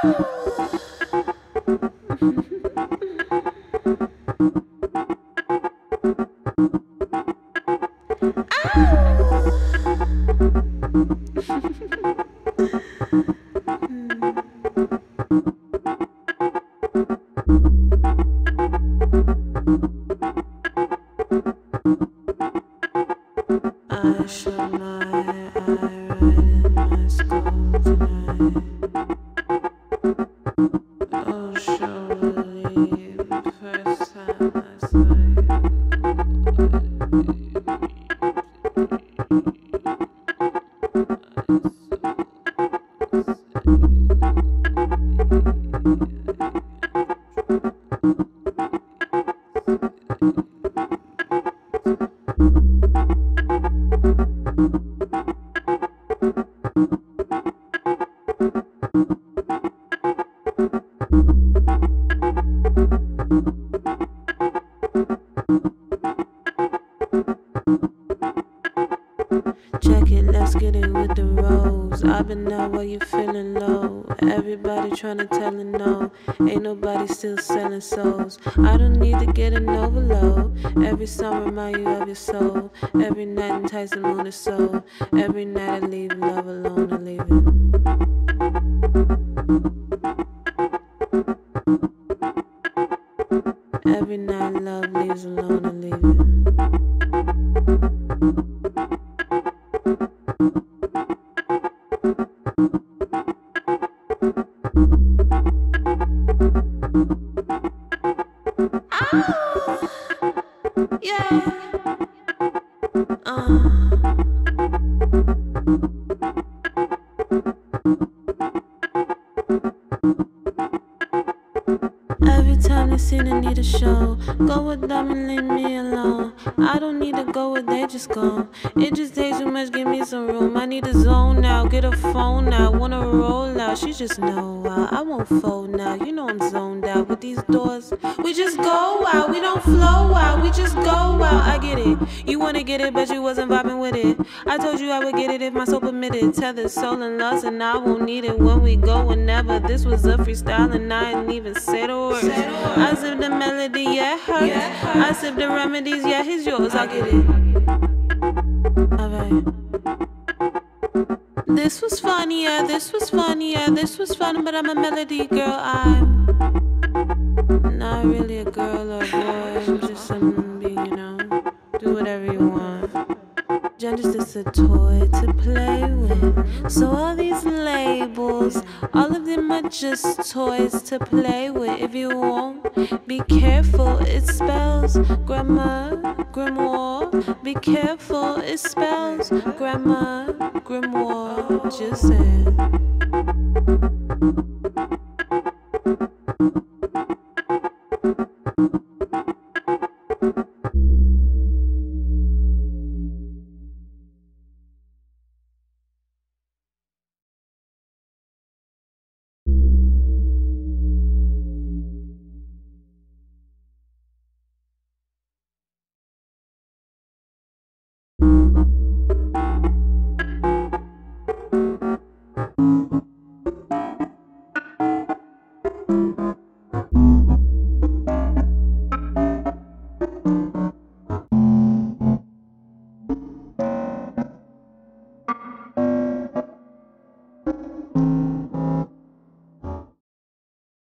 Ah. I shut my eye right in my skull tonight. Get it with the rolls. I've been out while you feeling low. Everybody trying to tell it no. Ain't nobody still selling souls. I don't need to get an overload. Every song remind you of your soul. Every night entice the moon to soul. Every night I leave love alone and leave it. Every night love leaves alone and leave it. Yeah. Uh. Every time they seem to need a show, go with them and leave me alone. I don't need to go where they just go. It just takes too much, give me some room. I need to zone out, get a phone now. wanna roll out. She just know uh, I won't fold now. You know I'm zoned out with these doors. We just go out, we don't flow out, we just go out. I get it. You wanna get it, but you wasn't vibing with it. I told you I would get it if my soul permitted. Tethered soul and lust, and I won't need it when we go whenever. This was a freestyle, and I didn't even say the words. I sip the melody, yeah, it hurts. I sip the remedies, yeah, he's yours. I'll get it. Alright. This was funny, yeah, this was funny, yeah, this was fun, but I'm a melody girl. I'm not really a girl or a boy. I'm just some, you know, Gender's just a toy to play with. So all these labels, all of them are just toys to play with. If you won't be careful, it spells grammar, grimoire. Be careful, it spells grammar, grimoire. Just saying.